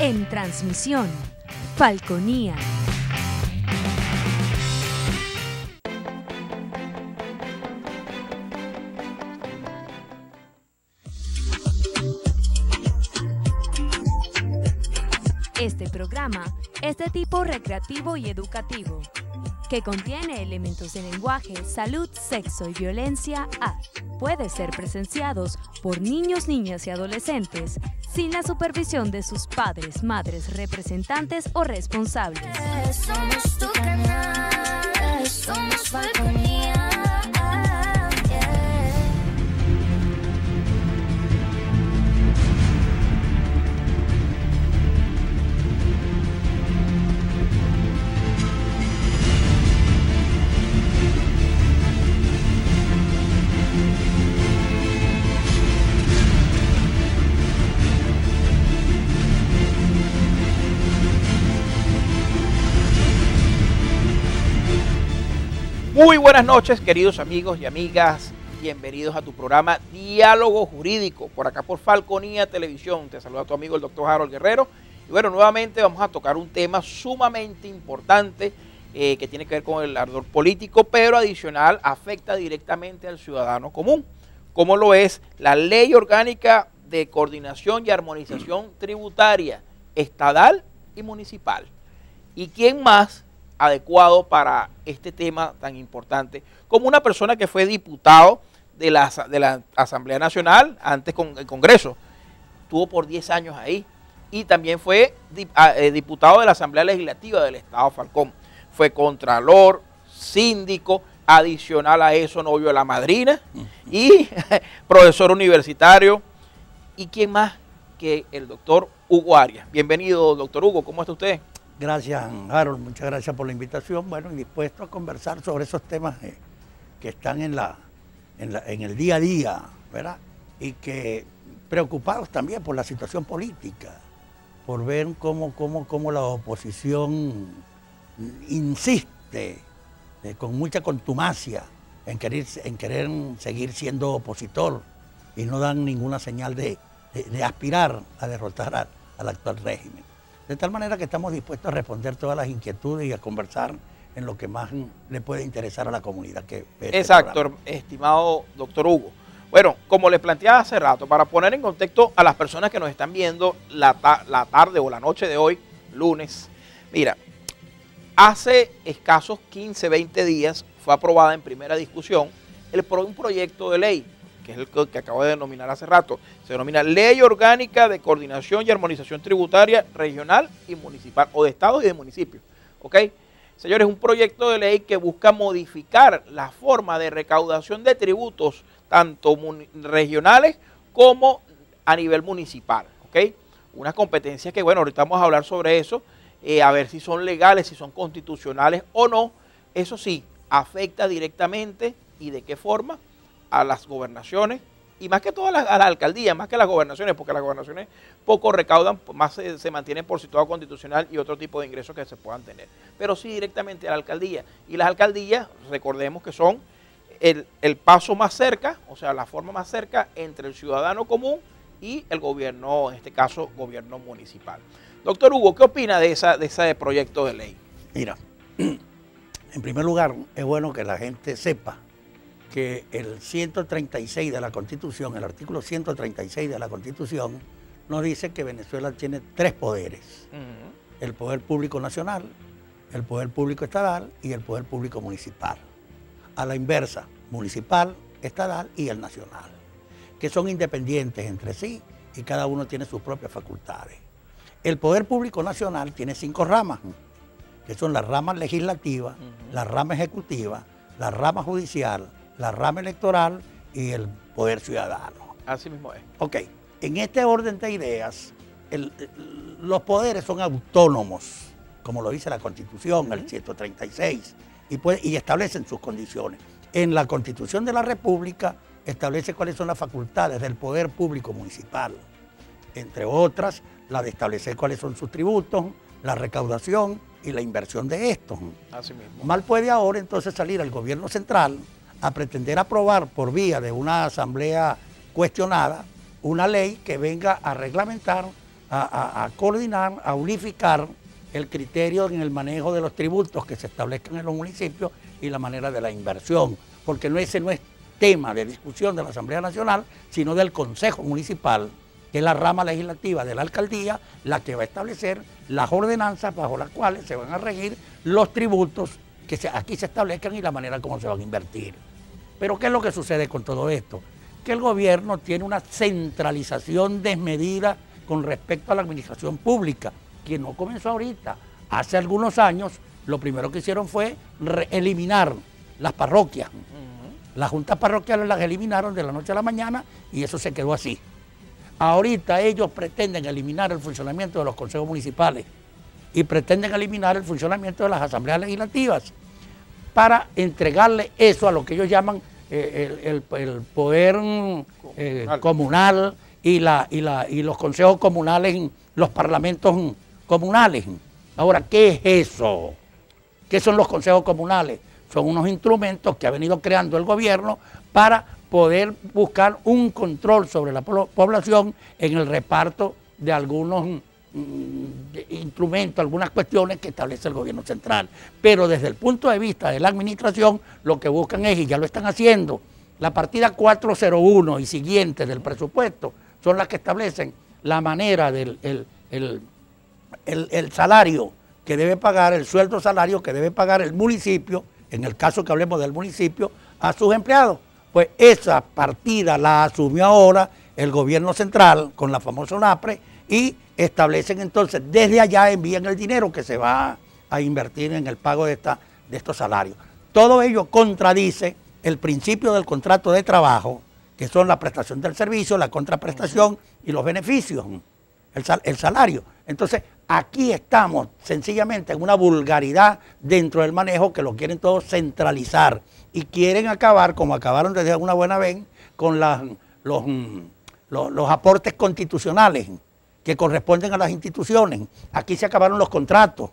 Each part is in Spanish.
En transmisión, Falconía. Este programa es de tipo recreativo y educativo, que contiene elementos de lenguaje, salud, sexo y violencia A. Puede ser presenciados por niños, niñas y adolescentes sin la supervisión de sus padres, madres, representantes o responsables. Somos tu canal, somos Muy buenas noches, queridos amigos y amigas. Bienvenidos a tu programa Diálogo Jurídico, por acá por Falconía Televisión. Te saluda tu amigo el doctor Harold Guerrero. Y bueno, nuevamente vamos a tocar un tema sumamente importante eh, que tiene que ver con el ardor político, pero adicional afecta directamente al ciudadano común, como lo es la Ley Orgánica de Coordinación y Armonización Tributaria Estadal y Municipal. ¿Y quién más adecuado para este tema tan importante, como una persona que fue diputado de la, de la Asamblea Nacional, antes con el Congreso, estuvo por 10 años ahí, y también fue di- a- eh, diputado de la Asamblea Legislativa del Estado Falcón, fue contralor, síndico, adicional a eso, novio de la madrina, y profesor universitario, y quién más que el doctor Hugo Arias. Bienvenido, doctor Hugo, ¿cómo está usted? Gracias, Harold. Muchas gracias por la invitación. Bueno, dispuesto a conversar sobre esos temas eh, que están en, la, en, la- en el día a día, ¿verdad? Y que preocupados también por la situación política, por ver cómo, cómo, cómo la oposición insiste eh, con mucha contumacia en querer, en querer seguir siendo opositor y no dan ninguna señal de, de- de aspirar a derrotar a- al actual régimen. De tal manera que estamos dispuestos a responder todas las inquietudes y a conversar en lo que más le puede interesar a la comunidad que este Exacto, programa. estimado doctor Hugo. Bueno, como les planteaba hace rato, para poner en contexto a las personas que nos están viendo la, ta- la tarde o la noche de hoy, lunes, mira, hace escasos 15, 20 días fue aprobada en primera discusión el, pro- un proyecto de ley, que es el que, acabo de denominar hace rato. Se denomina Ley Orgánica de Coordinación y Armonización Tributaria Regional y Municipal, o de estados y de municipios. ¿Ok? Señores, un proyecto de ley que busca modificar la forma de recaudación de tributos, tanto regionales como a nivel municipal. ¿Ok? Unas competencias que, bueno, ahorita vamos a hablar sobre eso, eh, a ver si son legales, si son constitucionales o no. Eso sí, afecta directamente y de qué forma a las gobernaciones y más que las, a las alcaldías, más que las gobernaciones, porque las gobernaciones poco recaudan, más se, se mantienen por situado constitucional y otro tipo de ingresos que se puedan tener. Pero sí directamente a la alcaldía. Y las alcaldías, recordemos que son el, el paso más cerca, o sea, la forma más cerca entre el ciudadano común y el gobierno, en este caso, gobierno municipal. Doctor Hugo, ¿qué opina de, esa, de ese proyecto de ley? Mira, en primer lugar, es bueno que la gente sepa que el 136 de la Constitución, el artículo 136 de la Constitución, nos dice que Venezuela tiene tres poderes. El poder público nacional, el poder público estatal y el poder público municipal. A la inversa, municipal, estatal y el nacional, que son independientes entre sí y cada uno tiene sus propias facultades. El poder público nacional tiene cinco ramas, que son la rama legislativa, la rama ejecutiva, la rama judicial, la rama electoral y el poder ciudadano. Así mismo es. Ok, en este orden de ideas, el- el- los poderes son autónomos, como lo dice la Constitución, el 136, y, puede- y establecen sus condiciones. En la Constitución de la República establece cuáles son las facultades del poder público municipal, entre otras, la de establecer cuáles son sus tributos, la recaudación y la inversión de estos. Así mismo. Mal puede ahora entonces salir el gobierno central a pretender aprobar por vía de una asamblea cuestionada una ley que venga a reglamentar, a, coordinar, a unificar el criterio en el manejo de los tributos que se establezcan en los municipios y la manera de la inversión, porque no, ese no es tema de discusión de la Asamblea Nacional, sino del Consejo Municipal, que es la rama legislativa de la alcaldía, la que va a establecer las ordenanzas bajo las cuales se van a regir los tributos que se- aquí se establezcan y la manera como se van a invertir. Pero ¿qué es lo que sucede con todo esto? Que el gobierno tiene una centralización desmedida con respecto a la administración pública, que no comenzó ahorita. Hace algunos años lo primero que hicieron fue eliminar las parroquias. Las juntas parroquiales las eliminaron de la noche a la mañana y eso se quedó así. Ahorita ellos pretenden eliminar el funcionamiento de los consejos municipales y pretenden eliminar el funcionamiento de las asambleas legislativas para entregarle eso a lo que ellos llaman eh, el, el- el poder mm, eh, Comunal. y, la, y, la, y los consejos comunales, los parlamentos mm, comunales. Ahora, ¿qué es eso? ¿Qué son los consejos comunales? Son unos instrumentos que ha venido creando el gobierno para poder buscar un control sobre la po- población en el reparto de algunos mm, instrumentos, algunas cuestiones que establece el gobierno central. Pero desde el punto de vista de la administración, lo que buscan es, y ya lo están haciendo, la partida 401 y siguiente del presupuesto son las que establecen la manera del el- el- el, el salario que debe pagar, el sueldo salario que debe pagar el municipio, en el caso que hablemos del municipio, a sus empleados. Pues esa partida la asumió ahora el gobierno central con la famosa UNAPRE y establecen entonces, desde allá envían el dinero que se va a invertir en el pago de, esta, de estos salarios. Todo ello contradice el principio del contrato de trabajo, que son la prestación del servicio, la contraprestación y los beneficios el, sal- el salario. Entonces, aquí estamos sencillamente en una vulgaridad dentro del manejo que lo quieren todos centralizar y quieren acabar, como acabaron desde una buena vez, con los, los, los aportes constitucionales que corresponden a las instituciones. Aquí se acabaron los contratos,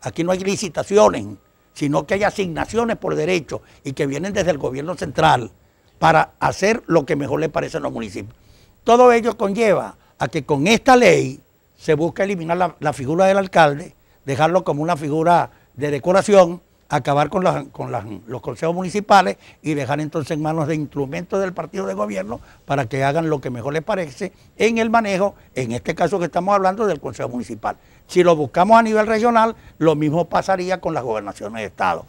aquí no hay licitaciones, sino que hay asignaciones por derecho y que vienen desde el gobierno central para hacer lo que mejor le parece a los municipios. Todo ello conlleva a que con esta ley se busca eliminar la, la figura del alcalde, dejarlo como una figura de decoración, acabar con, las- con las- los consejos municipales y dejar entonces en manos de instrumentos del partido de gobierno para que hagan lo que mejor les parece en el manejo, en este caso que estamos hablando del consejo municipal. Si lo buscamos a nivel regional, lo mismo pasaría con las gobernaciones de estado.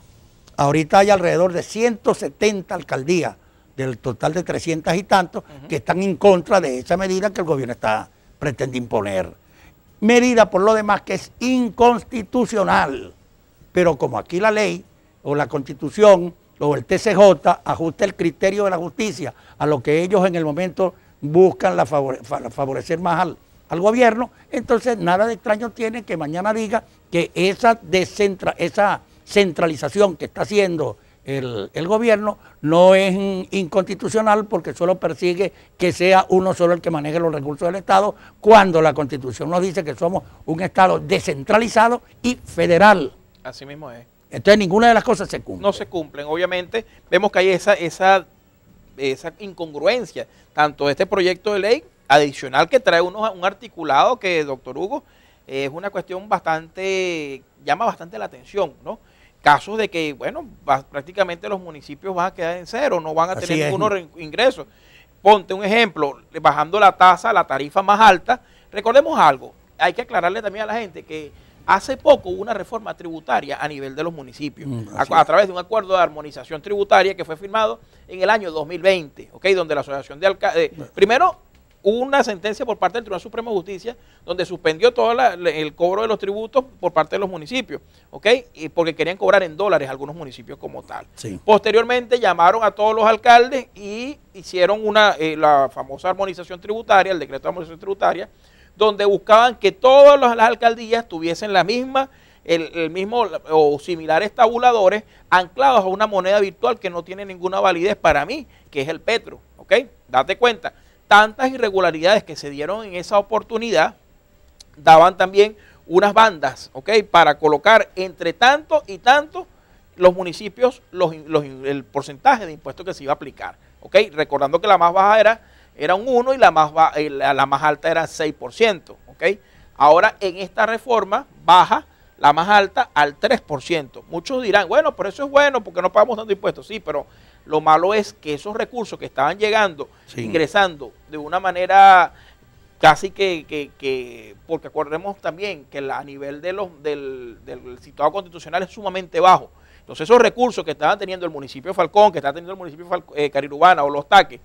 Ahorita hay alrededor de 170 alcaldías del total de 300 y tantos que están en contra de esa medida que el gobierno está pretende imponer. Medida por lo demás que es inconstitucional. Pero como aquí la ley o la constitución o el TCJ ajusta el criterio de la justicia a lo que ellos en el momento buscan la favore- fa- favorecer más al, gobierno, entonces nada de extraño tiene que mañana diga que esa, descentra- esa centralización que está haciendo el, gobierno no es inconstitucional porque solo persigue que sea uno solo el que maneje los recursos del Estado, cuando la constitución nos dice que somos un Estado descentralizado y federal. Así mismo es. Entonces ninguna de las cosas se cumple. no se cumplen. Obviamente vemos que hay esa, esa, esa incongruencia, tanto este proyecto de ley adicional que trae unos, un articulado que, doctor Hugo, es una cuestión bastante, llama bastante la atención, ¿no? Casos de que, bueno, va- prácticamente los municipios van a quedar en cero, no van a Así tener ningunos re- ingresos. Ponte un ejemplo, bajando la tasa, la tarifa más alta. Recordemos algo, hay que aclararle también a la gente que hace poco hubo una reforma tributaria a nivel de los municipios, Mm, a, través de un acuerdo de armonización tributaria que fue firmado en el año 2020, ¿ok? Donde la Asociación de Alcaldes, primero hubo una sentencia por parte del Tribunal Supremo de Justicia donde suspendió todo la- el cobro de los tributos por parte de los municipios, ¿ok? Y porque querían cobrar en dólares algunos municipios como tal. Sí. Posteriormente llamaron a todos los alcaldes y hicieron una eh, la famosa armonización tributaria, el decreto de armonización tributaria, donde buscaban que todas las, alcaldías tuviesen la misma, el, el mismo o similares tabuladores anclados a una moneda virtual que no tiene ninguna validez para mí, que es el petro, ¿ok? Date cuenta, tantas irregularidades que se dieron en esa oportunidad daban también unas bandas, ¿ok? Para colocar entre tanto y tanto los municipios los, los- el porcentaje de impuestos que se iba a aplicar, ¿ok? Recordando que la más baja era, era un 1 y la más, eh, la, más alta era 6%, ¿ok? Ahora en esta reforma baja la más alta al 3%. Muchos dirán, bueno, pero eso es bueno porque no pagamos tanto impuestos. Sí, pero lo malo es que esos recursos que estaban llegando, Sí. ingresando de una manera casi que, que, que- porque acordemos también que la- a nivel de los, del, del situado constitucional es sumamente bajo. Entonces esos recursos que estaban teniendo el municipio de Falcón, que está teniendo el municipio de eh, Carirubana o los taques,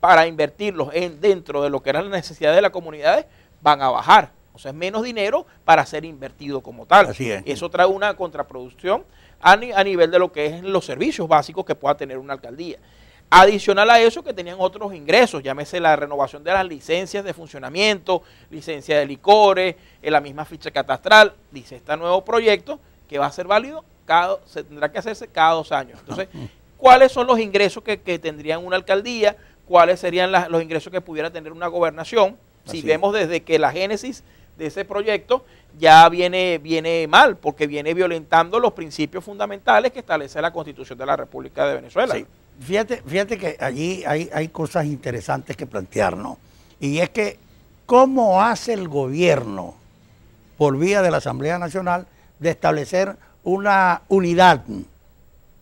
para invertirlos en, dentro de lo que eran las necesidades de las comunidades, van a bajar. O sea, es menos dinero para ser invertido como tal. Así es. Eso trae una contraproducción a, ni- a nivel de lo que es los servicios básicos que pueda tener una alcaldía. Adicional a eso que tenían otros ingresos, llámese la renovación de las licencias de funcionamiento, licencia de licores, en la misma ficha catastral, dice este nuevo proyecto que va a ser válido, cada, se tendrá que hacerse cada dos años. Entonces, ¿cuáles son los ingresos que, que tendrían una alcaldía? ¿Cuáles serían los ingresos que pudiera tener una gobernación? Si Así vemos desde que la génesis de ese proyecto ya viene, viene mal, porque viene violentando los principios fundamentales que establece la Constitución de la República de Venezuela. Sí. Fíjate, fíjate que allí hay, hay cosas interesantes que plantear, ¿no? Y es que, ¿cómo hace el gobierno, por vía de la Asamblea Nacional, de establecer una unidad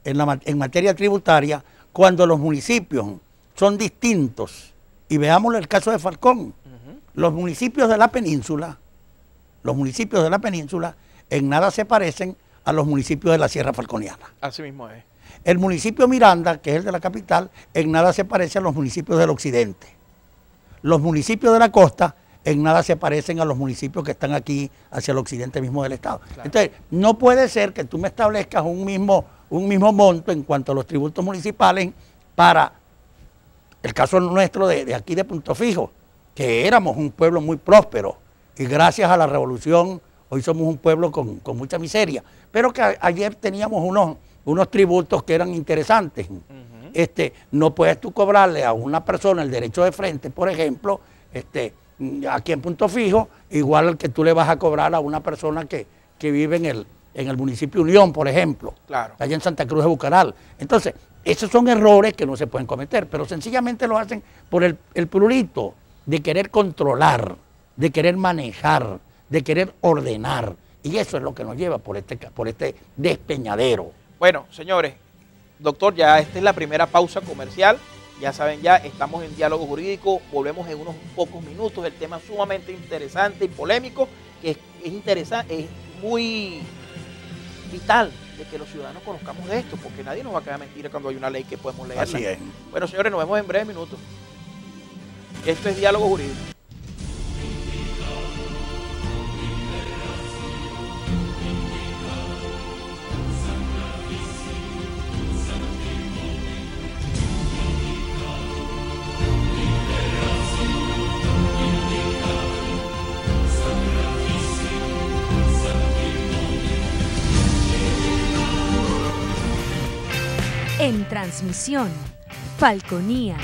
en, la, en materia tributaria cuando los municipios son distintos? Y veamos el caso de Falcón. Los municipios de la península, los municipios de la península, en nada se parecen a los municipios de la Sierra Falconiana. Así mismo es. El municipio Miranda, que es el de la capital, en nada se parece a los municipios del occidente. Los municipios de la costa en nada se parecen a los municipios que están aquí hacia el occidente mismo del estado. Entonces, no puede ser que tú me establezcas un mismo, un mismo monto en cuanto a los tributos municipales para el caso nuestro de, de aquí de Punto Fijo, que éramos un pueblo muy próspero y gracias a la revolución hoy somos un pueblo con, con mucha miseria, pero que a- ayer teníamos unos, unos tributos que eran interesantes. Este, no puedes tú cobrarle a una persona el derecho de frente, por ejemplo, este, aquí en Punto Fijo, igual al que tú le vas a cobrar a una persona que, que vive en el, en el municipio Unión, por ejemplo Claro. allá en Santa Cruz de Bucaral. Entonces, esos son errores que no se pueden cometer, pero sencillamente lo hacen por el, el prurito de querer controlar, de querer manejar, de querer ordenar. Y eso es lo que nos lleva por este, por este despeñadero. Bueno, señores, doctor, ya esta es la primera pausa comercial. Ya saben, ya estamos en diálogo jurídico. Volvemos en unos pocos minutos. El tema sumamente interesante y polémico, que es interesante, es muy vital de que los ciudadanos conozcamos de esto, porque nadie nos va a quedar mentira cuando hay una ley que podemos leerla. Así es. Bueno, señores, nos vemos en breves minutos. Esto es diálogo jurídico. Transmisión, Falconía.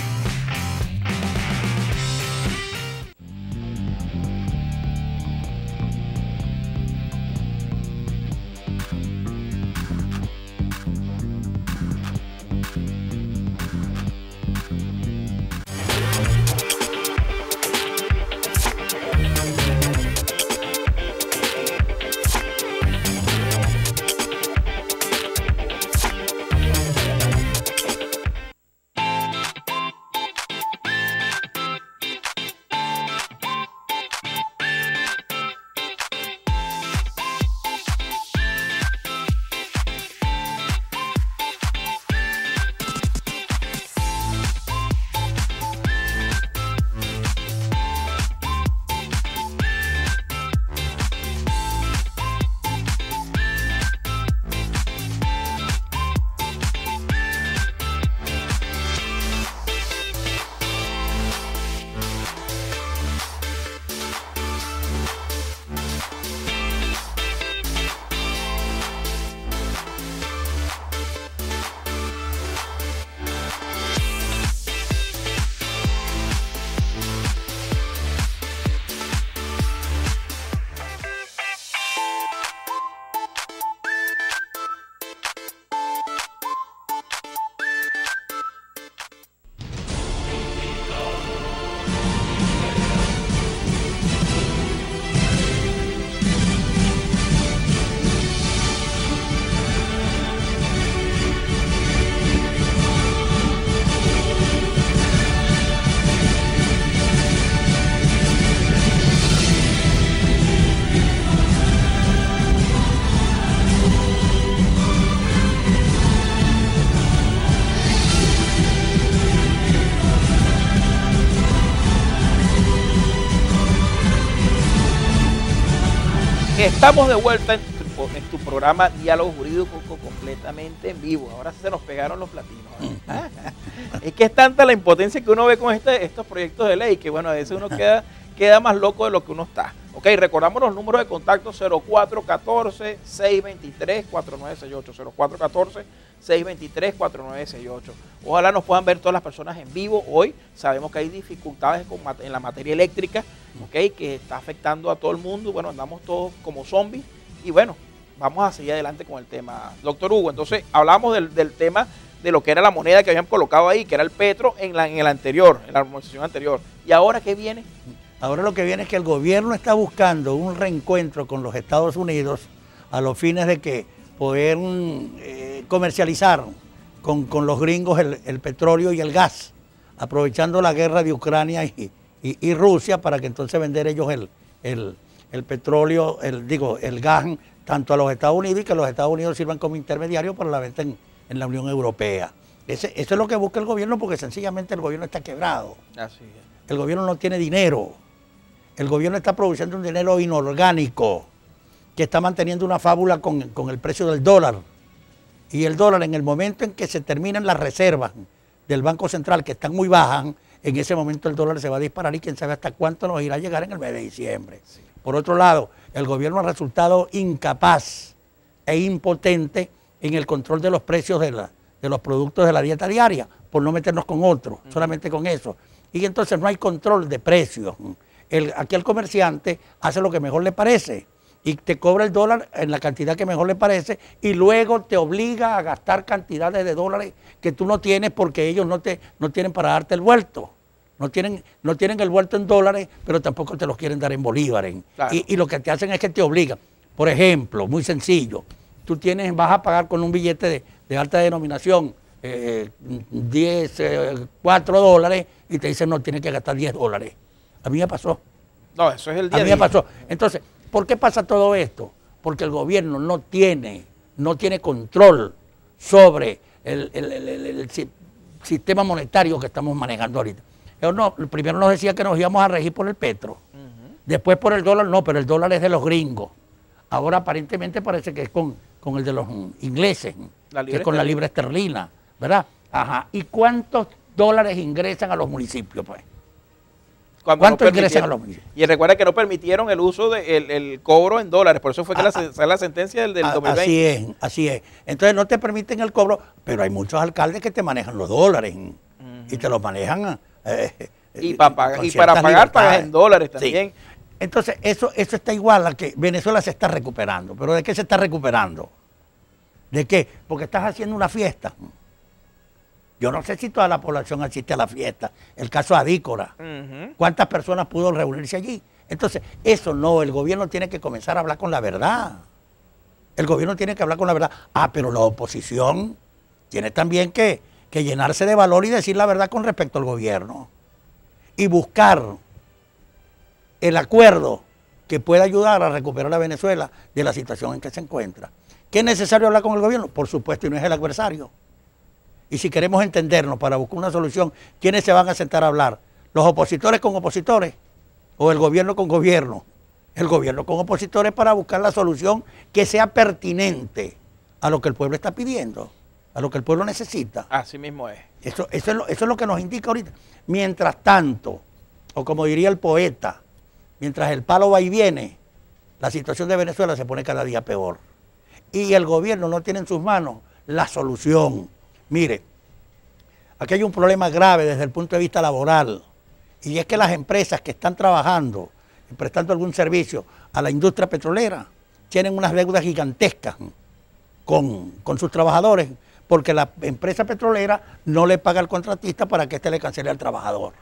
Estamos de vuelta en tu, en tu programa Diálogo Jurídico completamente en vivo. Ahora se nos pegaron los platinos. ¿eh? es que es tanta la impotencia que uno ve con este, estos proyectos de ley que, bueno, a veces uno queda, queda más loco de lo que uno está. Ok, recordamos los números de contacto 0414-623-4968. 0414-623-4968. Ojalá nos puedan ver todas las personas en vivo hoy. Sabemos que hay dificultades con en la materia eléctrica, ok, que está afectando a todo el mundo. Bueno, andamos todos como zombies. Y bueno, vamos a seguir adelante con el tema. Doctor Hugo, entonces hablamos del, del tema de lo que era la moneda que habían colocado ahí, que era el petro en, la, en el anterior, en la armonización anterior. ¿Y ahora qué viene? Ahora lo que viene es que el gobierno está buscando un reencuentro con los Estados Unidos a los fines de que poder mm, eh, comercializar con, con los gringos el, el petróleo y el gas, aprovechando la guerra de Ucrania y, y- y Rusia para que entonces vender ellos el, el- el petróleo, el, digo, el gas tanto a los Estados Unidos y que los Estados Unidos sirvan como intermediarios para la venta en, en la Unión Europea. Ese- eso es lo que busca el gobierno porque sencillamente el gobierno está quebrado. Así es. El gobierno no tiene dinero. El gobierno está produciendo un dinero inorgánico que está manteniendo una fábula con, el precio del dólar. Y el dólar, en el momento en que se terminan las reservas del Banco Central, que están muy bajas, en ese momento el dólar se va a disparar y quién sabe hasta cuánto nos irá a llegar en el mes de diciembre. Por otro lado, el gobierno ha resultado incapaz e impotente en el control de los precios de, los productos de la dieta diaria, por no meternos con otros, solamente con eso. Y entonces no hay control de precios. El- aquí el comerciante hace lo que mejor le parece y te cobra el dólar en la cantidad que mejor le parece y luego te obliga a gastar cantidades de dólares que tú no tienes porque ellos no, te, no tienen para darte el vuelto. No tienen, no tienen el vuelto en dólares, pero tampoco te los quieren dar en bolívares. Claro. Y, y lo que te hacen es que te obligan. Por ejemplo, muy sencillo, tú tienes, vas a pagar con un billete de, de alta denominación eh, 10, eh, 4 dólares y te dicen no, tienes que gastar 10 dólares. A mí me pasó. No, eso es el día A mí día. me pasó. Entonces, ¿por qué pasa todo esto? Porque el gobierno no tiene, no tiene control sobre el, el- el- el- el si- sistema monetario que estamos manejando ahorita. Ellos no, primero nos decía que nos íbamos a regir por el petro, después por el dólar, no, pero el dólar es de los gringos. Ahora aparentemente parece que es con, con el de los ingleses, que es con la libra esterlina, ¿verdad? Ajá. ¿Y cuántos dólares ingresan a los municipios, pues? Cuando ¿Cuánto no ingresan a los? Y recuerda que no permitieron el uso del el cobro en dólares, por eso fue que la, sale la sentencia del, del A- 2020. Así es, así es. Entonces no te permiten el cobro, pero hay muchos alcaldes que te manejan los dólares y te los manejan. eh, Y eh, pa- paga- con y para pagar, pagas en dólares Sí. también. Entonces eso, eso está igual a que Venezuela se está recuperando. ¿Pero de qué se está recuperando? ¿De qué? Porque estás haciendo una fiesta. Yo no sé si toda la población asiste a la fiesta. El caso Adícora. ¿Cuántas personas pudo reunirse allí? Entonces, eso no, el gobierno tiene que comenzar a hablar con la verdad. El gobierno tiene que hablar con la verdad. Ah, pero la oposición tiene también que, que llenarse de valor y decir la verdad con respecto al gobierno. Y buscar el acuerdo que pueda ayudar a recuperar a Venezuela de la situación en que se encuentra. ¿Qué es necesario hablar con el gobierno? Por supuesto, y no es el adversario. Y si queremos entendernos para buscar una solución, ¿quiénes se van a sentar a hablar? ¿Los opositores con opositores? ¿O el gobierno con gobierno? El gobierno con opositores para buscar la solución que sea pertinente a lo que el pueblo está pidiendo, a lo que el pueblo necesita. Así mismo es. Eso, eso, es lo, eso es lo que nos indica ahorita. Mientras tanto, o como diría el poeta, mientras el palo va y viene, la situación de Venezuela se pone cada día peor. Y el gobierno no tiene en sus manos la solución. Mire, aquí hay un problema grave desde el punto de vista laboral. Y es que las empresas que están trabajando y prestando algún servicio a la industria petrolera tienen unas deudas gigantescas con, con sus trabajadores, porque la empresa petrolera no le paga al contratista para que éste le cancele al trabajador.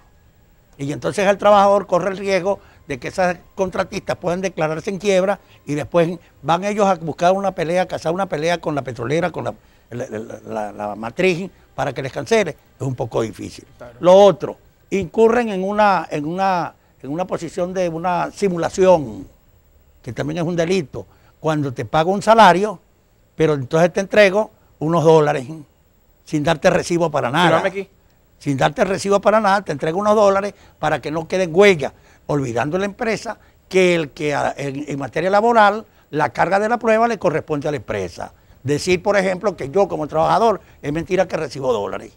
Y entonces el trabajador corre el riesgo de que esas contratistas puedan declararse en quiebra y después van ellos a buscar una pelea, a cazar una pelea con la petrolera, con la, la- la- la matriz para que les cancele. Es un poco difícil. Claro. Lo otro, incurren en una, en una, en una posición de una simulación, que también es un delito, cuando te pago un salario, pero entonces te entrego unos dólares sin darte recibo para nada aquí. sin darte recibo para nada, te entrego unos dólares para que no queden huellas, olvidando la empresa que el que en materia laboral la carga de la prueba le corresponde a la empresa. Decir, por ejemplo, que yo como trabajador es mentira que recibo dólares.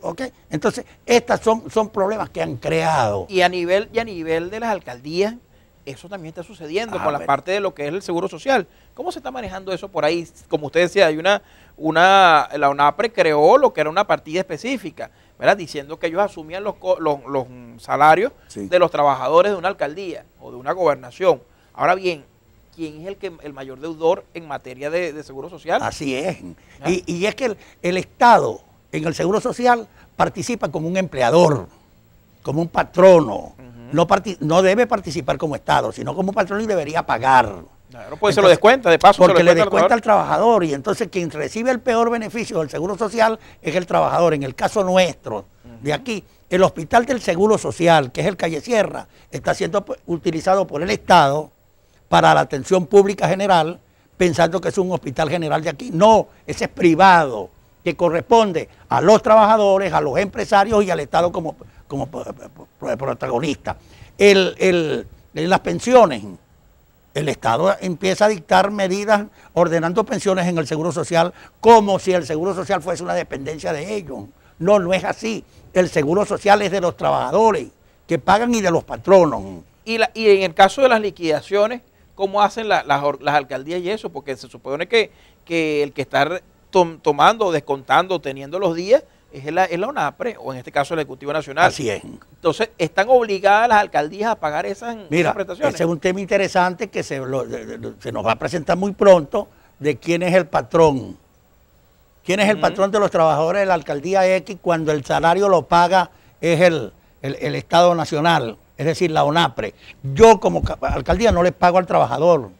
¿Ok? Entonces, estos son, son problemas que han creado. Y a nivel, y a nivel de las alcaldías, eso también está sucediendo A con la ver. parte de lo que es el seguro social. ¿Cómo se está manejando eso por ahí? Como usted decía, hay una, una, la UNAPRE creó lo que era una partida específica, ¿verdad? Diciendo que ellos asumían los, los, los, salarios Sí. de los trabajadores de una alcaldía o de una gobernación. Ahora bien, ¿quién es el que el mayor deudor en materia de, de seguro social? Así es. ¿Ah? Y, y es que el, el Estado en el Seguro Social participa como un empleador, como un patrono. no, parti- no debe participar como Estado, sino como patrono y debería pagar. Claro, pues se lo Entonces, descuenta, de paso Porque se lo le descuenta al trabajador y entonces quien recibe el peor beneficio del Seguro Social es el trabajador. En el caso nuestro, de aquí, el Hospital del Seguro Social, que es el Calle Sierra, está siendo utilizado por el Estado para la atención pública general, pensando que es un hospital general de aquí. No, ese es privado, que corresponde a los trabajadores, a los empresarios y al Estado como, como protagonista. El, el- las pensiones, el Estado empieza a dictar medidas ordenando pensiones en el Seguro Social como si el Seguro Social fuese una dependencia de ellos. No, no es así. El Seguro Social es de los trabajadores que pagan y de los patronos. Y, la- y en el caso de las liquidaciones, ¿cómo hacen la- las, alcaldías y eso? Porque se supone que, que el que está tom- tomando, descontando, teniendo los días es la, es la UNAPRE, o en este caso el Ejecutivo Nacional. Así es. Entonces, ¿están obligadas las alcaldías a pagar esas, esas Mira, prestaciones? ese es un tema interesante que se, lo- se nos va a presentar muy pronto de quién es el patrón. ¿Quién es el patrón de los trabajadores de la alcaldía X cuando el salario lo paga es el, el- el Estado Nacional, es decir, la ONAPRE? Yo como ca- alcaldía no le pago al trabajador,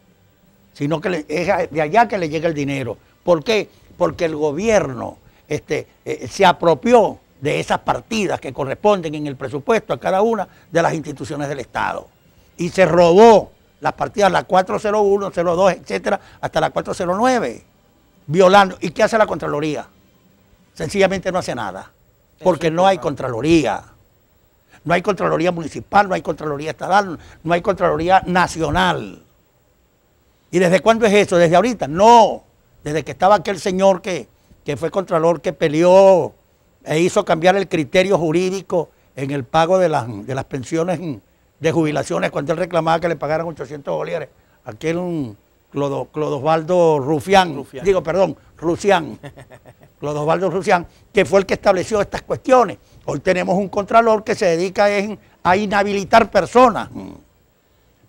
sino que le- es de allá que le llega el dinero. ¿Por qué? Porque el gobierno este, eh, se apropió de esas partidas que corresponden en el presupuesto a cada una de las instituciones del Estado. Y se robó las partidas, la 401, 02, etcétera, hasta la 409, violando. ¿Y qué hace la Contraloría? Sencillamente no hace nada, porque no hay. Contraloría. No hay Contraloría municipal, no hay Contraloría estatal, no hay Contraloría nacional. ¿Y desde cuándo es eso? ¿Desde ahorita? No. Desde que estaba aquel señor que, que fue contralor, que peleó e hizo cambiar el criterio jurídico en el pago de las, de las pensiones de jubilaciones, cuando él reclamaba que le pagaran 800 bolívares. Aquel un Clodo- Clodosvaldo Rufián, Rufián. digo, perdón, Rusián. Clodosvaldo Rusián, que fue el que estableció estas cuestiones. Hoy tenemos un contralor que se dedica en- a inhabilitar personas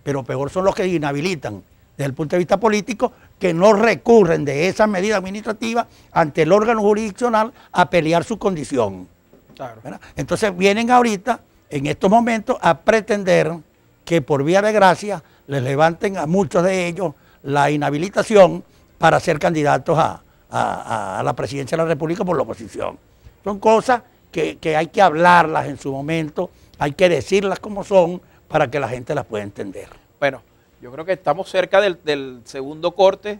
pero peor son los que inhabilitan desde el punto de vista político, que no recurren de esas medidas administrativas ante el órgano jurisdiccional a pelear su condición. Entonces vienen ahorita, en estos momentos, a pretender que por vía de gracia les levanten a muchos de ellos la inhabilitación para ser candidatos a, a- a la presidencia de la República por la oposición. Son cosas que, que hay que hablarlas en su momento, hay que decirlas como son para que la gente las pueda entender. Bueno, yo creo que estamos cerca del, del segundo corte.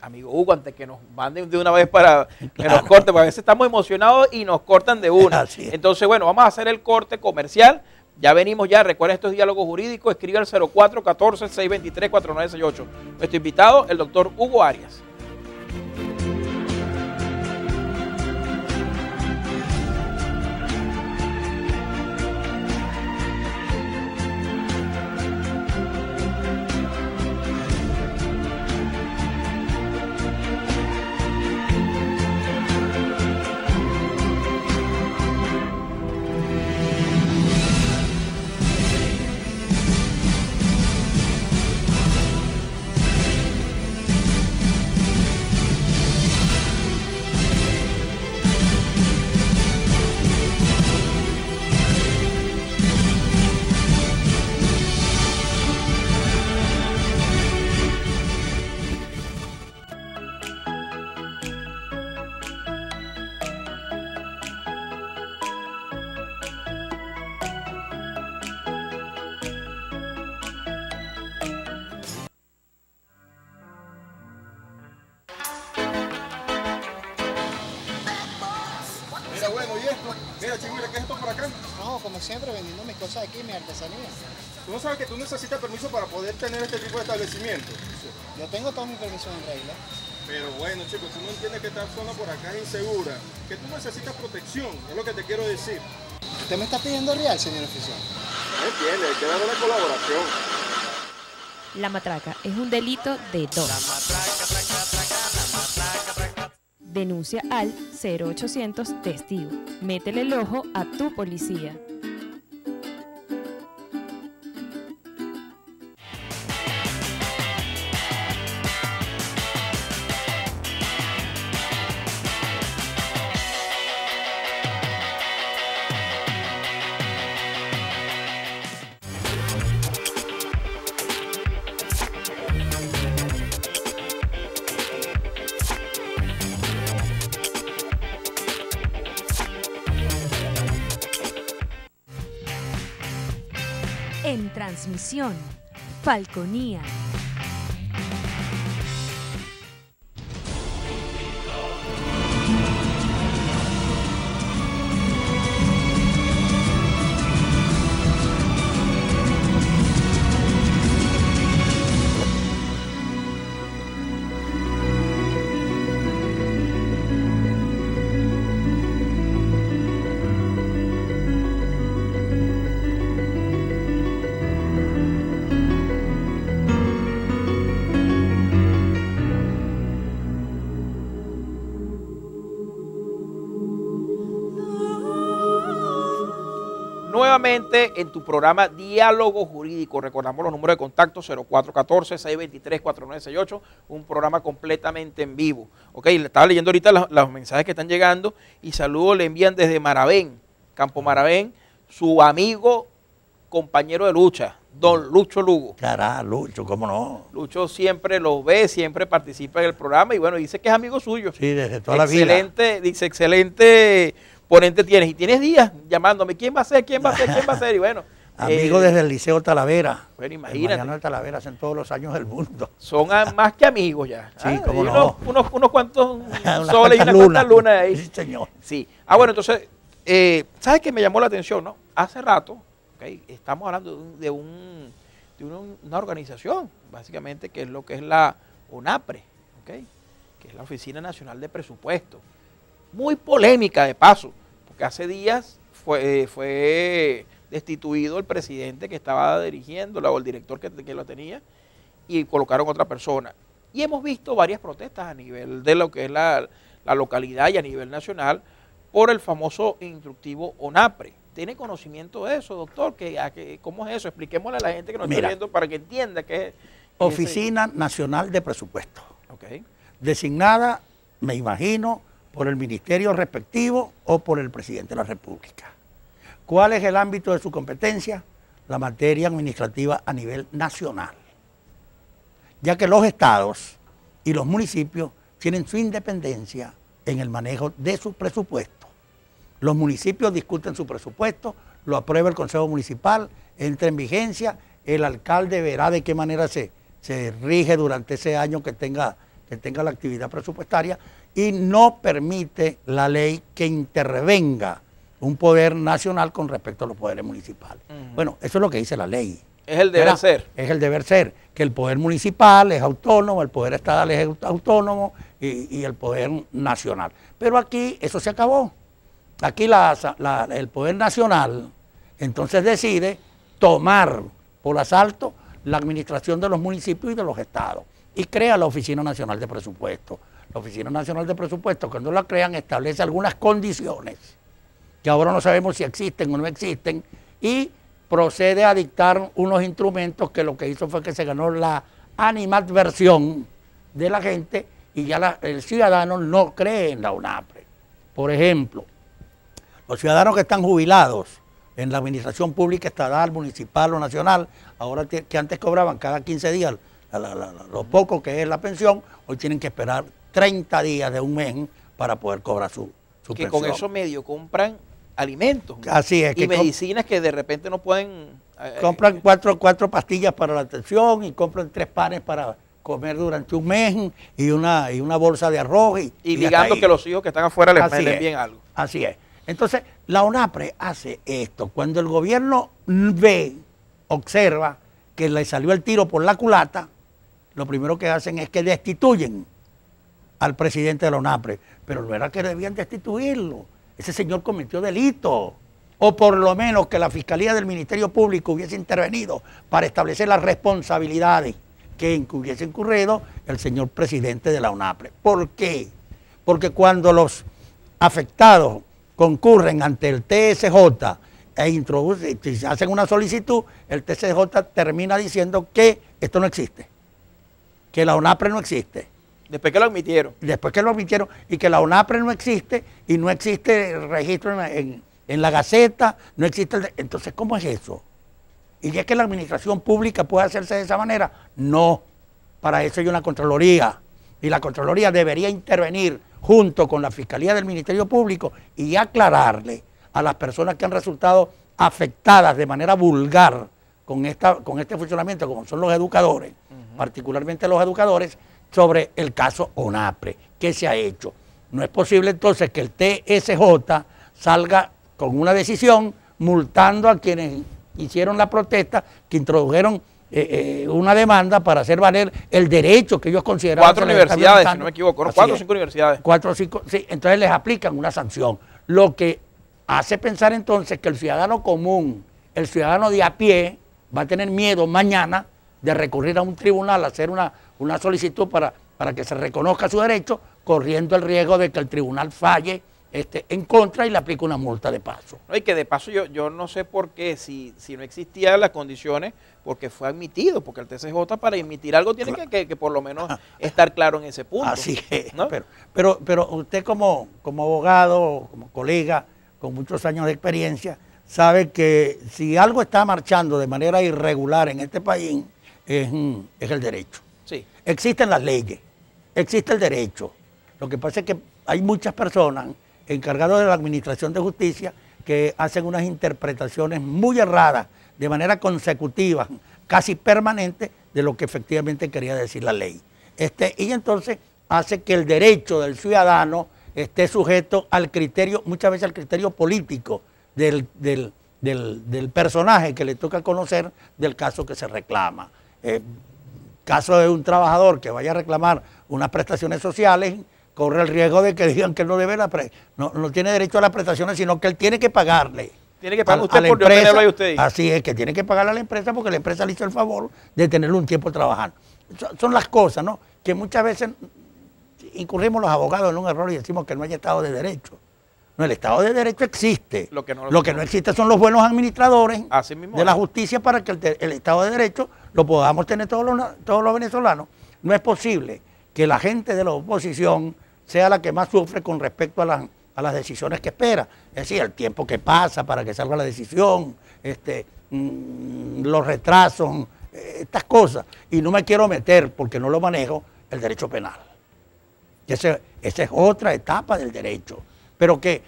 Amigo Hugo, antes que nos manden de una vez para que nos corten, porque a veces estamos emocionados y nos cortan de una. Entonces, bueno, vamos a hacer el corte comercial. Ya venimos ya, recuerden estos diálogos jurídicos, escribe al 0414-623-4968. Nuestro invitado, el doctor Hugo Arias. Mira, chico, mira, ¿qué es esto por acá? No, como siempre, vendiendo mis cosas aquí, mi artesanía. Tú no sabes que tú necesitas permiso para poder tener este tipo de establecimiento. Yo tengo todo mi permiso en regla. Pero bueno, chicos, tú no entiendes que esta zona por acá es insegura, que tú necesitas protección, es lo que te quiero decir. ¿Usted me está pidiendo real, señor oficial? No entiendes, hay que darle la colaboración. La matraca es un delito de dos. Denuncia al 0800 testigo. Métele el ojo a tu policía. Falconía. Nuevamente en tu programa Diálogo Jurídico. Recordamos los números de contacto 0414-623-4968, un programa completamente en vivo. Ok, le estaba leyendo ahorita los, los mensajes que están llegando y saludos le envían desde Maravén, Campo Maravén, su amigo, compañero de lucha, don Lucho Lugo. Cará, Lucho, ¿cómo no? Lucho siempre lo ve, siempre participa en el programa y bueno, dice que es amigo suyo. Sí, desde toda la vida. excelente, dice, excelente ponente tienes. Y tienes días llamándome, ¿quién va a ser? ¿Quién va a ser? ¿Quién va a ser? Y bueno. Amigo eh, desde el Liceo Talavera. Bueno, El imagínate. De Talavera hacen todos los años del mundo. Son a- más que amigos ya. Sí, Ah, cómo y no. unos, unos, unos cuantos soles y unas cuantas lunas ahí. Sí, señor. Sí. Ah, bueno, entonces, eh, ¿sabes qué me llamó la atención, no? Hace rato, ok, estamos hablando de, un- de, un- de una, una organización, básicamente, que es lo que es la ONAPRE, ok, que es la Oficina Nacional de Presupuesto. Muy polémica, de paso, hace días fue, eh, fue destituido el presidente que estaba dirigiéndola o el director que, que lo tenía y colocaron otra persona. Y hemos visto varias protestas a nivel de lo que es la, la localidad y a nivel nacional por el famoso instructivo ONAPRE. ¿Tiene conocimiento de eso, doctor? ¿Qué, a qué- ¿Cómo es eso? Expliquémosle a la gente que nos está viendo para que entienda que es... Oficina Nacional de Presupuesto. Designada, me imagino, por el ministerio respectivo o por el presidente de la República. ¿Cuál es el ámbito de su competencia? La materia administrativa a nivel nacional. Ya que los estados y los municipios tienen su independencia en el manejo de su presupuesto. Los municipios discuten su presupuesto, lo aprueba el Consejo Municipal, entra en vigencia, el alcalde verá de qué manera se, se rige durante ese año que tenga, que tenga la actividad presupuestaria y no permite la ley que intervenga un poder nacional con respecto a los poderes municipales. Bueno, eso es lo que dice la ley. Es el deber ¿verdad? ser. Es el deber ser, que el poder municipal es autónomo, el poder estatal es aut- autónomo y, y el poder nacional. Pero aquí eso se acabó. Aquí la- la- el poder nacional entonces decide tomar por asalto la administración de los municipios y de los estados y crea la Oficina Nacional de Presupuesto. La Oficina Nacional de Presupuesto, cuando la crean, establece algunas condiciones que ahora no sabemos si existen o no existen, y procede a dictar unos instrumentos que lo que hizo fue que se ganó la animadversión de la gente y ya la- el ciudadano no cree en la UNAPRE. Por ejemplo, los ciudadanos que están jubilados en la administración pública estatal, municipal o nacional, ahora que antes cobraban cada 15 días la- la- la- la- lo poco que es la pensión, hoy tienen que esperar 30 días de un mes para poder cobrar su, su Que pensión. con eso medio compran alimentos. Así es, Y que medicinas que de repente no pueden... eh, compran cuatro, cuatro pastillas para la atención y compran tres panes para comer durante un mes y una, y una bolsa de arroz. Y, y ligando que los hijos que están afuera les meten bien algo. Así es. Entonces, la ONAPRE hace esto. Cuando el gobierno ve, observa que le salió el tiro por la culata, lo primero que hacen es que destituyen al presidente de la ONAPRE. Pero no era que debían destituirlo. Ese señor cometió delito. O por lo menos que la Fiscalía del Ministerio Público hubiese intervenido para establecer las responsabilidades que hubiese incurrido el señor presidente de la UNAPRE. ¿Por qué? Porque cuando los afectados concurren ante el TSJ e introducen, si hacen una solicitud, el TSJ termina diciendo que esto no existe, que la UNAPRE no existe. Después que lo admitieron. Después que lo admitieron, y que la UNAPRE no existe, y no existe el registro en, la- en- en la Gaceta, no existe el Entonces, ¿cómo es eso? ¿Y es que la administración pública puede hacerse de esa manera? No. Para eso hay una Contraloría. Y la Contraloría debería intervenir junto con la Fiscalía del Ministerio Público y aclararle a las personas que han resultado afectadas de manera vulgar con, esta, con este funcionamiento, como son los educadores, particularmente los educadores, sobre el caso ONAPRE. ¿Qué se ha hecho? No es posible entonces que el TSJ salga con una decisión multando a quienes hicieron la protesta, que introdujeron eh, eh, una demanda para hacer valer el derecho que ellos consideraban. Cuatro universidades, si no me equivoco, Cuatro o cinco universidades. Cuatro o cinco, sí, entonces les aplican una sanción. Lo que hace pensar entonces que el ciudadano común, el ciudadano de a pie, va a tener miedo mañana de recurrir a un tribunal, a hacer una, una solicitud para, para que se reconozca su derecho, corriendo el riesgo de que el tribunal falle este, en contra y le aplique una multa de paso. No, Y que de paso yo, yo no sé por qué, si, si no existían las condiciones, porque fue admitido, porque el TCJ para emitir algo tiene que, que- que por lo menos estar claro en ese punto. Así es. ¿no? Pero, pero, pero usted como, como abogado, como colega, con muchos años de experiencia, sabe que si algo está marchando de manera irregular en este país, es, es el derecho. Existen las leyes, existe el derecho. Lo que pasa es que hay muchas personas encargadas de la administración de justicia que hacen unas interpretaciones muy erradas, de manera consecutiva, casi permanente, de lo que efectivamente quería decir la ley. Este, y entonces hace que el derecho del ciudadano esté sujeto al criterio, muchas veces al criterio político del, del- del- del personaje que le toca conocer del caso que se reclama. Eh, caso de un trabajador que vaya a reclamar unas prestaciones sociales, corre el riesgo de que digan que él no debe la pre- no, no tiene derecho a las prestaciones, sino que él tiene que pagarle. Tiene que pagar a- usted a la por ahí usted. Así es, que tiene que pagarle a la empresa porque la empresa le hizo el favor de tenerlo un tiempo trabajando. Son, son las cosas, ¿no? Que muchas veces incurrimos los abogados en un error y decimos que no hay Estado de Derecho. No, el Estado de Derecho existe. Lo que no- Lo que no existe son los buenos administradores Así mismo de la justicia para que el, el Estado de Derecho lo podamos tener todos los, todos los venezolanos. No es posible que la gente de la oposición sea la que más sufre con respecto a, las- a las decisiones que espera. Es decir, el tiempo que pasa para que salga la decisión, este, mm, los retrasos, eh, estas cosas. Y no me quiero meter, porque no lo manejo, el derecho penal. Ese- esa es otra etapa del derecho. Pero que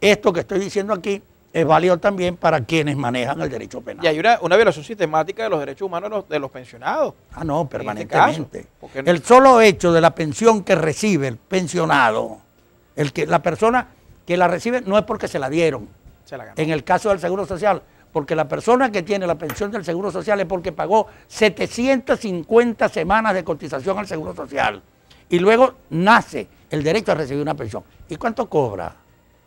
esto que estoy diciendo aquí es válido también para quienes manejan el derecho penal. Y hay una, una violación sistemática de los derechos humanos de los, de los pensionados. Ah, no, este permanentemente. caso, porque no- el solo hecho de la pensión que recibe el pensionado, el que la persona que la recibe no es porque se la dieron. Se la ganó. En el caso del Seguro Social, porque la persona que tiene la pensión del Seguro Social es porque pagó 750 semanas de cotización al Seguro Social. Y luego nace el derecho a recibir una pensión. ¿Y cuánto cobra?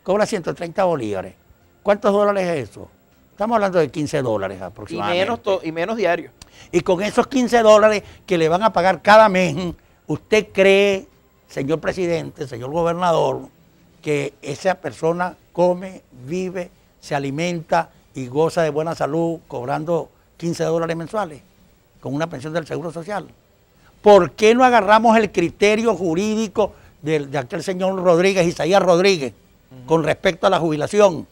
Cobra 130 bolívares. ¿Cuántos dólares es eso? Estamos hablando de 15 dólares Y aproximadamente. menos, y menos diario. Y con esos 15 dólares que le van a pagar cada mes, ¿usted cree, señor presidente, señor gobernador, que esa persona come, vive, se alimenta y goza de buena salud cobrando 15 dólares mensuales con una pensión del Seguro Social? ¿Por qué no agarramos el criterio jurídico del- de, aquel señor Rodríguez, Isaías Rodríguez, con respecto a la jubilación?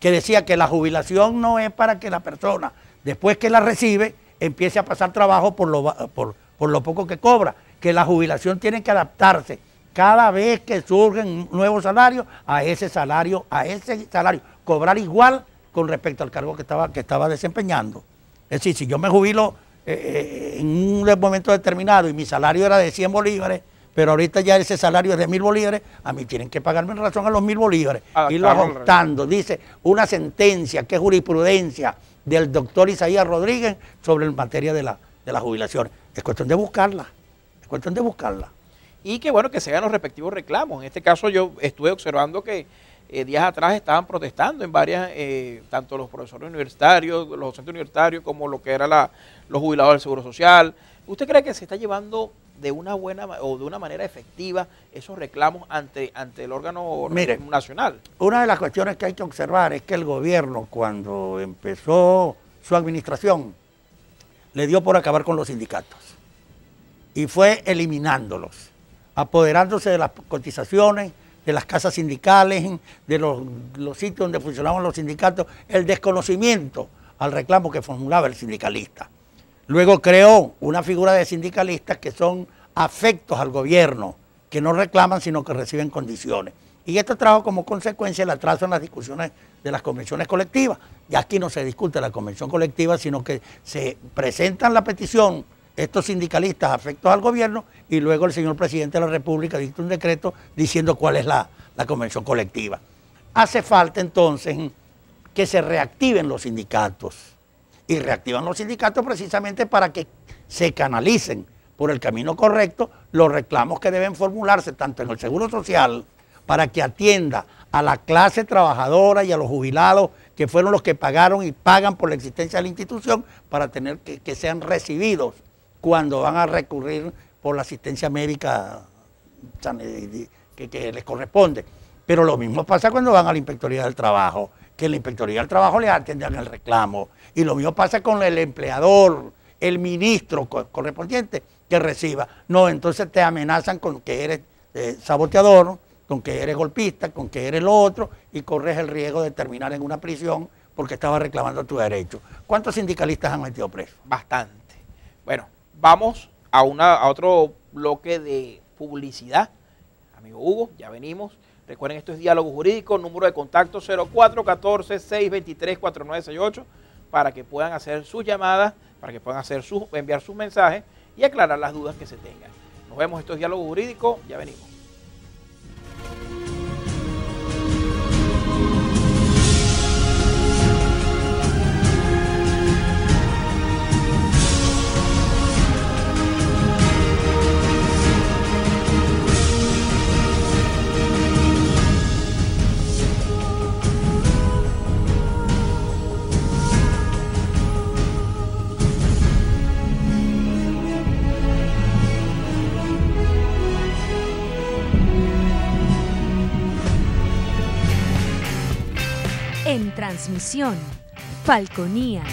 Que decía que la jubilación no es para que la persona, después que la recibe, empiece a pasar trabajo por lo, por, por lo poco que cobra. Que la jubilación tiene que adaptarse cada vez que surgen nuevos salarios a ese salario, a ese salario, cobrar igual con respecto al cargo que estaba, que estaba desempeñando. Es decir, si yo me jubilo eh, eh, en un momento determinado y mi salario era de 100 bolívares, pero ahorita ya ese salario es de mil bolívares, a mí tienen que pagarme en razón a los mil bolívares. Ah, y lo ajustando, dice una sentencia que es jurisprudencia del doctor Isaías Rodríguez sobre el materia de la, de las jubilaciones. Es cuestión de buscarla, es cuestión de buscarla. y que bueno que se hagan los respectivos reclamos. En este caso yo estuve observando que eh, días atrás estaban protestando en varias, eh, tanto los profesores universitarios, los docentes universitarios, como lo que era la, los jubilados del Seguro Social. ¿Usted cree que se está llevando de una buena o de una manera efectiva esos reclamos ante, ante el órgano Mire. nacional? Una de las cuestiones que hay que observar es que el gobierno, cuando empezó su administración, le dio por acabar con los sindicatos y fue eliminándolos, apoderándose de las cotizaciones, de las casas sindicales, de los, los sitios donde funcionaban los sindicatos, el desconocimiento al reclamo que formulaba el sindicalista. Luego creó una figura de sindicalistas que son afectos al gobierno, que no reclaman sino que reciben condiciones. Y esto trajo como consecuencia el atraso en las discusiones de las convenciones colectivas. Y aquí no se discute la convención colectiva, sino que se presentan la petición estos sindicalistas afectos al gobierno y luego el señor presidente de la República dicta un decreto diciendo cuál es la, la convención colectiva. Hace falta entonces que se reactiven los sindicatos y reactivan los sindicatos precisamente para que se canalicen por el camino correcto los reclamos que deben formularse tanto en el Seguro Social para que atienda a la clase trabajadora y a los jubilados que fueron los que pagaron y pagan por la existencia de la institución para tener que, sean recibidos cuando van a recurrir por la asistencia médica que, que les corresponde. Pero lo mismo pasa cuando van a la Inspectoría del Trabajo, que en la Inspectoría del Trabajo les atienden el reclamo. Y lo mismo pasa con el empleador, el ministro co- correspondiente que reciba. No, entonces te amenazan con que eres eh, saboteador, con que eres golpista, con que eres lo otro, y corres el riesgo de terminar en una prisión porque estabas reclamando tu derecho. ¿Cuántos sindicalistas han metido presos? Bastante. Bueno, vamos a, una, a otro bloque de publicidad. Amigo Hugo, ya venimos. Recuerden, esto es Diálogo Jurídico, número de contacto 0414-623-4968, para que puedan hacer sus llamadas, para que puedan hacer sus, enviar sus mensajes y aclarar las dudas que se tengan. Nos vemos, esto es Diálogo Jurídico, ya venimos. Transmisión, Falconía.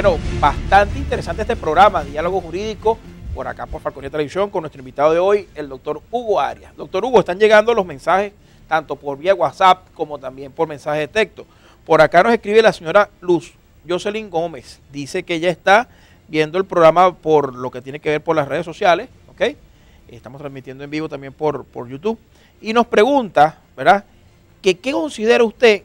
Bueno, bastante interesante este programa, Diálogo Jurídico, por acá por Falconía Televisión, con nuestro invitado de hoy, el doctor Hugo Arias. Doctor Hugo, están llegando los mensajes tanto por vía WhatsApp como también por mensaje de texto. Por acá nos escribe la señora Luz Jocelyn Gómez. Dice que ella está viendo el programa por lo que tiene que ver por las redes sociales, ¿ok? Estamos transmitiendo en vivo también por, por YouTube. Y nos pregunta, ¿verdad? Que qué considera usted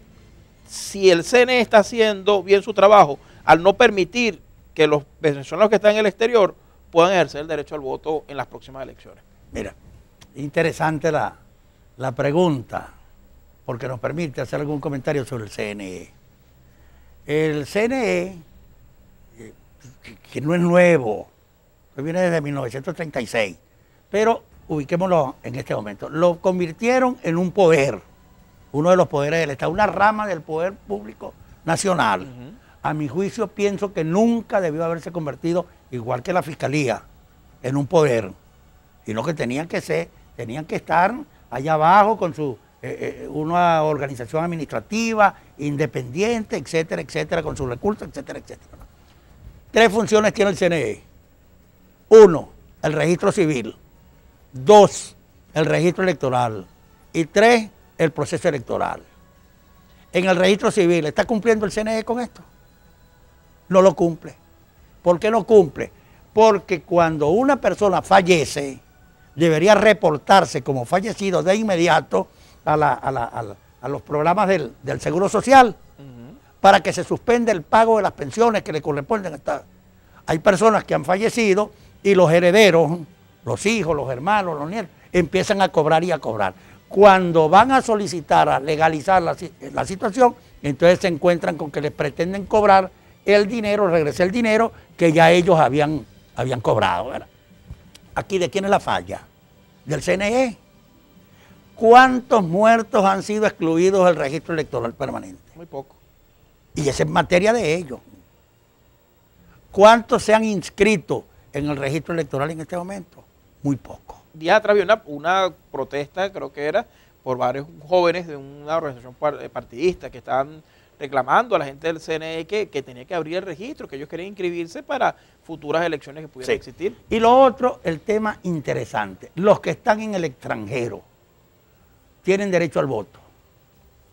si el CNE está haciendo bien su trabajo al no permitir que los venezolanos que están en el exterior puedan ejercer el derecho al voto en las próximas elecciones. Mira, interesante la, la pregunta, porque nos permite hacer algún comentario sobre el CNE. El CNE, eh, que- no es nuevo, que viene desde 1936, pero ubiquémoslo en este momento, lo convirtieron en un poder, uno de los poderes del Estado, una rama del poder público nacional. A mi juicio pienso que nunca debió haberse convertido, igual que la Fiscalía, en un poder, sino que tenían que ser, tenían que estar allá abajo con su eh, eh, una organización administrativa, independiente, etcétera, etcétera, con sus recursos, etcétera, etcétera. Tres funciones tiene el CNE. Uno, el registro civil. Dos, el registro electoral. Y tres, el proceso electoral. En el registro civil, ¿está cumpliendo el CNE con esto? No lo cumple. ¿Por qué no cumple? Porque cuando una persona fallece, debería reportarse como fallecido de inmediato a, la- a la- a la- a los programas del, del Seguro Social para que se suspenda el pago de las pensiones que le corresponden. a esta- Hay personas que han fallecido y los herederos, los hijos, los hermanos, los nietos, empiezan a cobrar y a cobrar. Cuando van a solicitar a legalizar la, la situación, entonces se encuentran con que les pretenden cobrar el dinero, regresar el dinero que ya ellos habían, habían cobrado. ¿verdad? Aquí, ¿de quién es la falla? Del CNE. ¿Cuántos muertos han sido excluidos del registro electoral permanente? Muy poco. Y esa es materia de ellos. ¿Cuántos se han inscrito en el registro electoral en este momento? Muy poco. Días atrás había una, una protesta, creo que era, por varios jóvenes de una organización eh, partidista que estaban reclamando a la gente del CNE que, que tenía que abrir el registro, que ellos querían inscribirse para futuras elecciones que pudieran Sí. existir. Y lo otro, el tema interesante. Los que están en el extranjero tienen derecho al voto.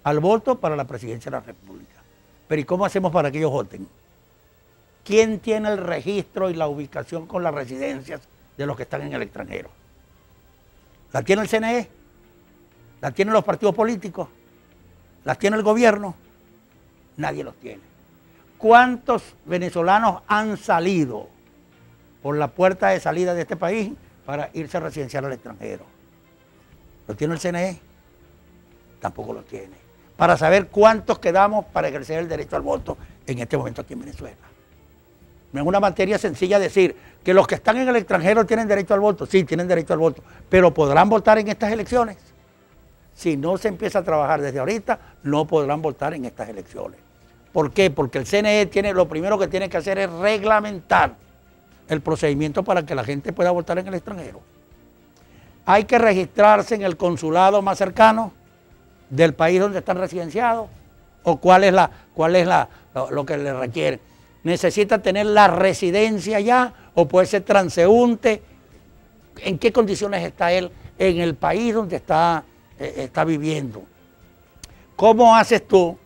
Al voto para la presidencia de la República. Pero ¿y cómo hacemos para que ellos voten? ¿Quién tiene el registro y la ubicación con las residencias de los que están en el extranjero? ¿La tiene el CNE? ¿La tienen los partidos políticos? ¿La tiene el gobierno? Nadie los tiene. ¿Cuántos venezolanos han salido por la puerta de salida de este país para irse a residenciar al extranjero? ¿Lo tiene el CNE? Tampoco lo tiene. Para saber cuántos quedamos para ejercer el derecho al voto en este momento aquí en Venezuela. No es una materia sencilla decir que los que están en el extranjero tienen derecho al voto. Sí, tienen derecho al voto, pero podrán votar en estas elecciones. Si no se empieza a trabajar desde ahorita, no podrán votar en estas elecciones. ¿Por qué? Porque el CNE tiene, lo primero que tiene que hacer es reglamentar el procedimiento para que la gente pueda votar en el extranjero. Hay que registrarse en el consulado más cercano del país donde están residenciados o cuál es la cuál es la lo, que le requiere. Necesita tener la residencia ya o puede ser transeúnte. ¿En qué condiciones está él en el país donde está, eh, está viviendo? ¿Cómo haces tú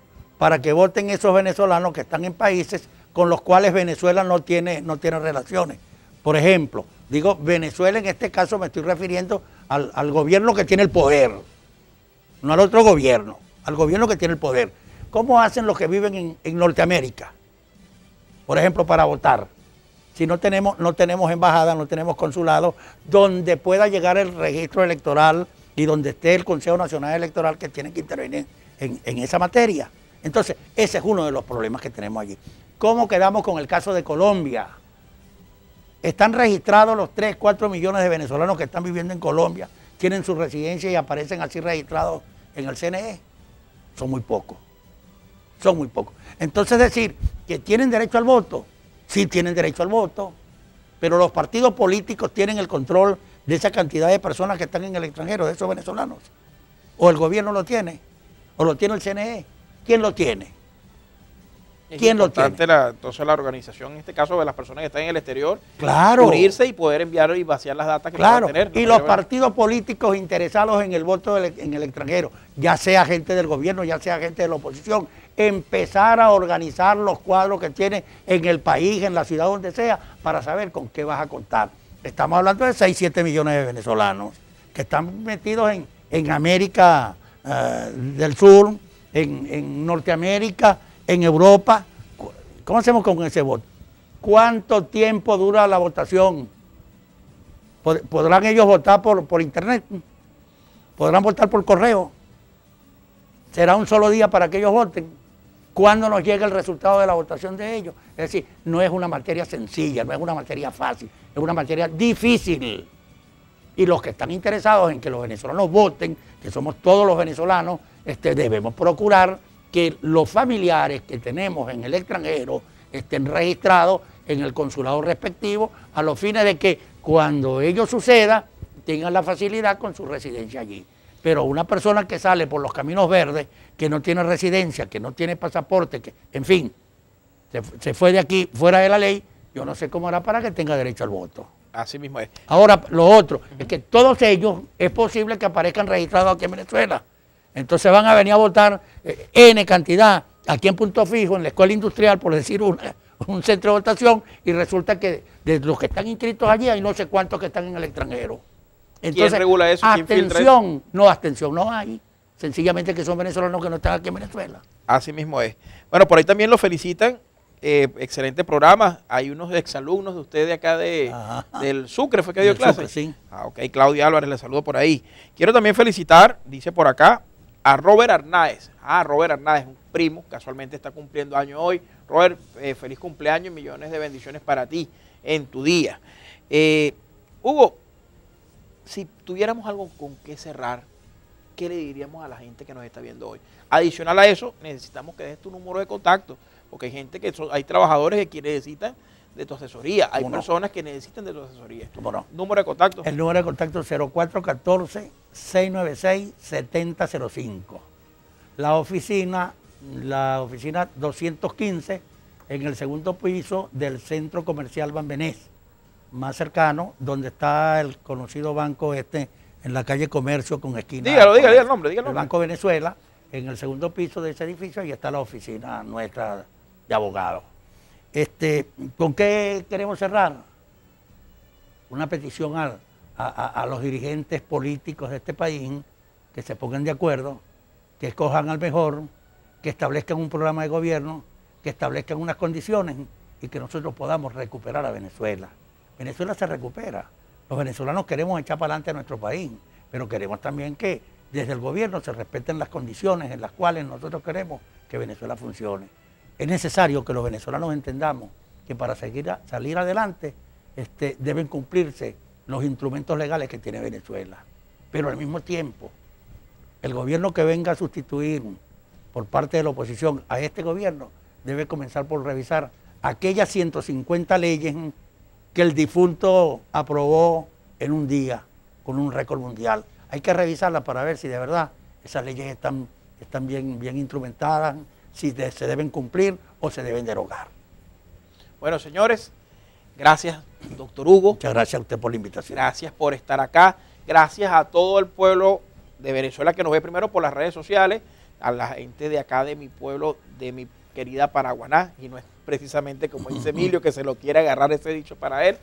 para que voten esos venezolanos que están en países con los cuales Venezuela no tiene, no tiene relaciones? Por ejemplo, digo Venezuela en este caso me estoy refiriendo al, al gobierno que tiene el poder, no al otro gobierno, al gobierno que tiene el poder. ¿Cómo hacen los que viven en, en Norteamérica? Por ejemplo, para votar. Si no tenemos, no tenemos embajada, no tenemos consulado, donde pueda llegar el registro electoral y donde esté el Consejo Nacional Electoral que tiene que intervenir en, en esa materia. Entonces, ese es uno de los problemas que tenemos allí. ¿Cómo quedamos con el caso de Colombia? Están registrados los 3, 4 millones de venezolanos que están viviendo en Colombia, tienen su residencia y aparecen así registrados en el CNE. Son muy pocos. Son muy pocos. Entonces decir que tienen derecho al voto, sí tienen derecho al voto, pero los partidos políticos tienen el control de esa cantidad de personas que están en el extranjero, de esos venezolanos. O el gobierno lo tiene, o lo tiene el CNE. ¿Quién lo tiene? Es ¿Quién lo tiene? la- entonces la organización, en este caso de las personas que están en el exterior, Claro. unirse y poder enviar y vaciar las datas que Claro, tener. y ¿no? los Pero, partidos políticos interesados en el voto del- en el extranjero, ya sea gente del gobierno, ya sea gente de la oposición, empezar a organizar los cuadros que tiene en el país, en la ciudad donde sea, para saber con qué vas a contar. Estamos hablando de 6, 7 millones de venezolanos que están metidos en, en América eh, del Sur, en, Norteamérica, en Europa. ¿Cómo hacemos con ese voto? ¿Cuánto tiempo dura la votación? Pod- ¿Podrán ellos votar por, por internet? ¿Podrán votar por correo? ¿Será un solo día para que ellos voten? ¿Cuándo nos llega el resultado de la votación de ellos? Es decir, no es una materia sencilla, no es una materia fácil, es una materia difícil. Y los que están interesados en que los venezolanos voten, que somos todos los venezolanos, este, debemos procurar que los familiares que tenemos en el extranjero estén registrados en el consulado respectivo a los fines de que cuando ello suceda tengan la facilidad con su residencia allí. Pero una persona que sale por los caminos verdes, que no tiene residencia, que no tiene pasaporte, que, en fin, se, se fue de aquí fuera de la ley, yo no sé cómo hará para que tenga derecho al voto. Así mismo es. Ahora, lo otro es que todos ellos es posible que aparezcan registrados aquí en Venezuela. Entonces van a venir a votar eh, N cantidad aquí en Punto Fijo, en la escuela industrial, por decir una- un centro de votación, y resulta que de los que están inscritos allí hay no sé cuántos que están en el extranjero. regula eso? ¿Quién filtra abstención, no, abstención no hay. Sencillamente que son venezolanos que no están aquí en Venezuela. Así mismo es. Bueno, por ahí también lo felicitan. Eh, excelente programa. Hay unos exalumnos de ustedes de acá de, Ajá. del Sucre, fue que dio clase. Sucre, sí. Ah, ok, Claudia Álvarez, le saludo por ahí. Quiero también felicitar, dice por acá, a Robert Arnáez. Ah, Robert Arnáez, un primo, casualmente está cumpliendo año hoy. Robert, eh, feliz cumpleaños y millones de bendiciones para ti en tu día. Eh, Hugo, si tuviéramos algo con qué cerrar, ¿qué le diríamos a la gente que nos está viendo hoy? Adicional a eso, necesitamos que des tu número de contacto, porque hay gente que son, hay trabajadores que necesitan de tu asesoría, hay personas que necesitan de tu asesoría. ¿Cómo no? Número de contacto. El número de contacto es 0414-696-7005. La oficina, la oficina 215 en el segundo piso del Centro Comercial Bambenés, más cercano, donde está el conocido banco este en la calle Comercio con esquina. Dígalo, diga, diga el nombre, diga el. Banco Venezuela, en el segundo piso de ese edificio, ahí está la oficina nuestra de abogados. Este, ¿Con qué queremos cerrar? una petición a, a- a los dirigentes políticos de este país que se pongan de acuerdo, que escojan al mejor, que establezcan un programa de gobierno, que establezcan unas condiciones y que nosotros podamos recuperar a Venezuela. Venezuela se recupera. Los venezolanos queremos echar para adelante a nuestro país, pero queremos también que desde el gobierno se respeten las condiciones en las cuales nosotros queremos que Venezuela funcione. Es necesario que los venezolanos entendamos que para seguir salir adelante este, deben cumplirse los instrumentos legales que tiene Venezuela. Pero al mismo tiempo, el gobierno que venga a sustituir por parte de la oposición a este gobierno debe comenzar por revisar aquellas 150 leyes que el difunto aprobó en un día con un récord mundial. Hay que revisarlas para ver si de verdad esas leyes están, están bien, bien instrumentadas, si se deben cumplir o se deben derogar. Bueno, señores, gracias, doctor Hugo. Muchas gracias a usted por la invitación. Gracias por estar acá. Gracias a todo el pueblo de Venezuela que nos ve primero por las redes sociales, a la gente de acá de mi pueblo, de mi querida Paraguaná, y no es precisamente como dice Emilio que se lo quiere agarrar ese dicho para él.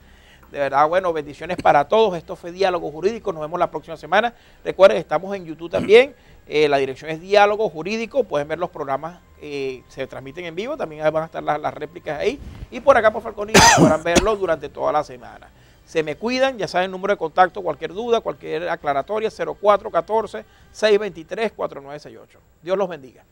De verdad, bueno, bendiciones para todos. Esto fue Diálogo Jurídico. Nos vemos la próxima semana. Recuerden, estamos en YouTube también. Eh, la dirección es Diálogo Jurídico. Pueden ver los programas, eh, se transmiten en vivo. También van a estar las, réplicas ahí. Y por acá por Falconía podrán verlo durante toda la semana. Se me cuidan, ya saben el número de contacto, cualquier duda, cualquier aclaratoria, 0414-623-4968. Dios los bendiga.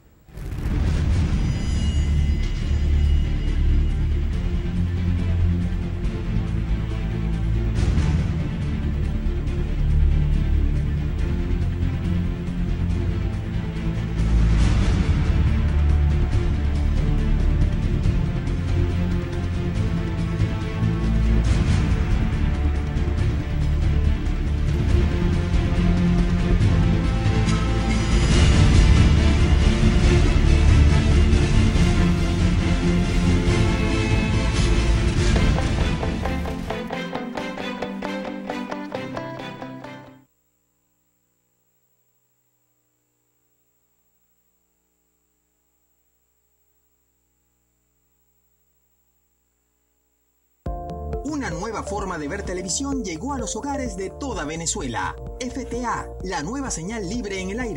Nueva forma de ver televisión llegó a los hogares de toda Venezuela. FTA, la nueva señal libre en el aire.